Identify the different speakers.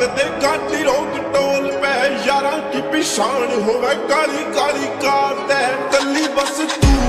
Speaker 1: ਕਦੇ ਗਾਡੀ ਰੋਕ ਟੋਲ ਪੈ ਯਾਰਾਂ ਕੀ ਪਛਾਣ ਹੋਵੇ ਕਾਲੀ ਕਾਲੀ ਕਾ